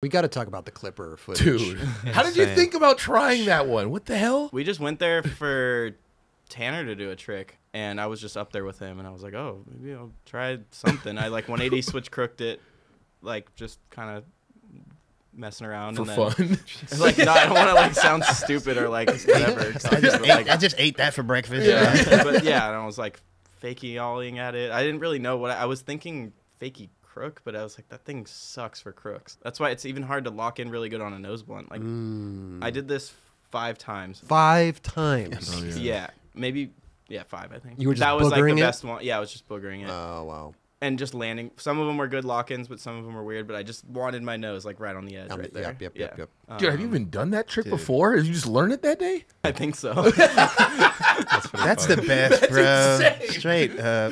We got to talk about the Clipper footage. Dude, how did you think about trying that one? What the hell? We just went there for Tanner to do a trick, and I was just up there with him, and I was like, oh, maybe I'll try something. I like 180 switch crooked it, like just kind of messing around For and then, fun. It's like no, I don't want to like sound stupid or like whatever. I just, ate, like, I just ate that for breakfast. yeah, but yeah, and I was like fakey olling at it. I didn't really know what I, I was thinking. Fakey crook, but I was like, that thing sucks for crooks. That's why it's even hard to lock in really good on a nose blunt. Like Mm. I did this five times. Five times. Oh, yeah. maybe yeah, five. I think You were just that was like boogering the it? best one. Yeah, I was just boogering it Oh wow. and just landing. Some of them were good lock-ins, but some of them were weird. But I just wanted my nose like right on the edge, On the- right there. yep, yep, yep, Yeah. yep. Dude, have you Um, even done that trick dude. before? Did you just learn it that day? I think so. That's, That's the best, bro. insane. Straight. Uh,